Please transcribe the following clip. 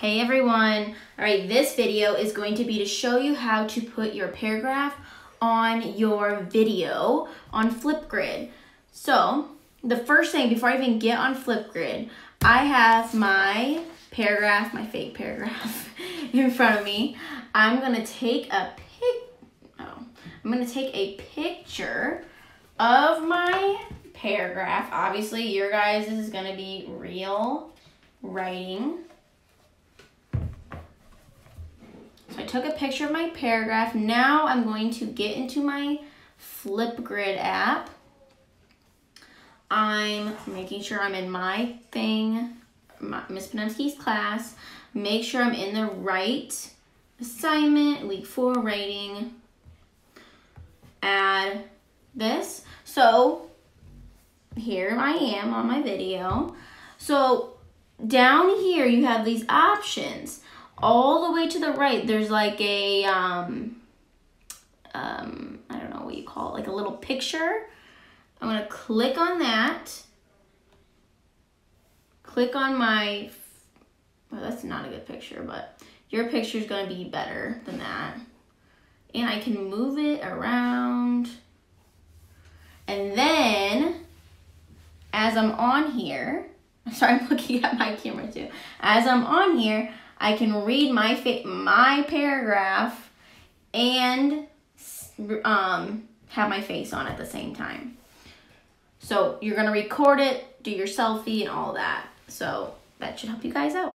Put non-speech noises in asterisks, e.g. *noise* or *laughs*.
Hey everyone. All right, this video is going to be to show you how to put your paragraph on your video on Flipgrid. So, the first thing before I even get on Flipgrid, I have my paragraph, my fake paragraph *laughs* in front of me. I'm to take a pic oh, I'm to take a picture of my paragraph. Obviously, your guys is to be real writing. So I took a picture of my paragraph. Now I'm going to get into my Flipgrid app. I'm making sure I'm in my thing, Miss Panemski's class. Make sure I'm in the right assignment, week four writing. Add this. So here I am on my video. So down here you have these options all the way to the right, there's like a, um, um, I don't know what you call it, like a little picture. I'm going to click on that. Click on my, well, that's not a good picture, but your picture is going to be better than that. And I can move it around. And then, as I'm on here, *laughs* I'm sorry, I'm looking at my camera too. As I'm on here, I can read my my paragraph and um, have my face on at the same time. So you're gonna record it, do your selfie and all that. So that should help you guys out.